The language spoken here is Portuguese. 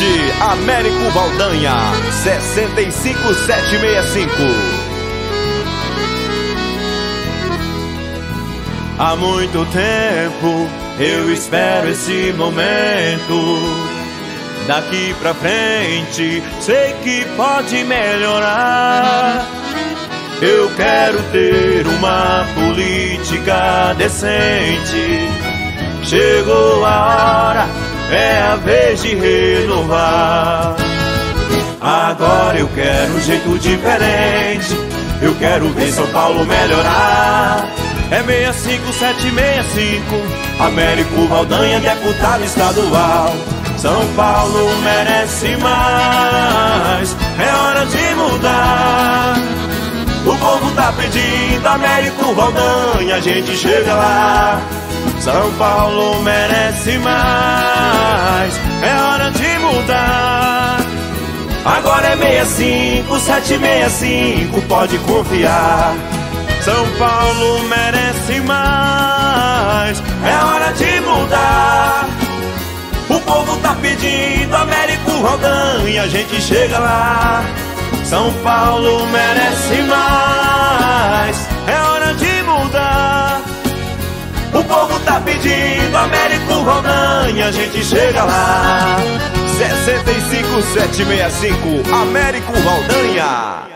frente, Américo Valdanha, 65765. Há muito tempo eu espero esse momento. Daqui pra frente, sei que pode melhorar. Eu quero ter uma política decente. Chegou a hora, a vez de renovar. Agora eu quero um jeito diferente. Eu quero ver São Paulo melhorar. É 65765, Américo Valdanha, deputado estadual. São Paulo merece mais, é hora de mudar. O povo tá pedindo Américo Valdanha, a gente chega lá. São Paulo merece mais, é hora de mudar. Agora é 65, 765, pode confiar. São Paulo merece mais, é hora de mudar. O povo tá pedindo Américo Rodanha, a gente chega lá. São Paulo merece mais, tá pedindo Américo Rodanha, a gente chega lá. 65765, Américo Valdanha.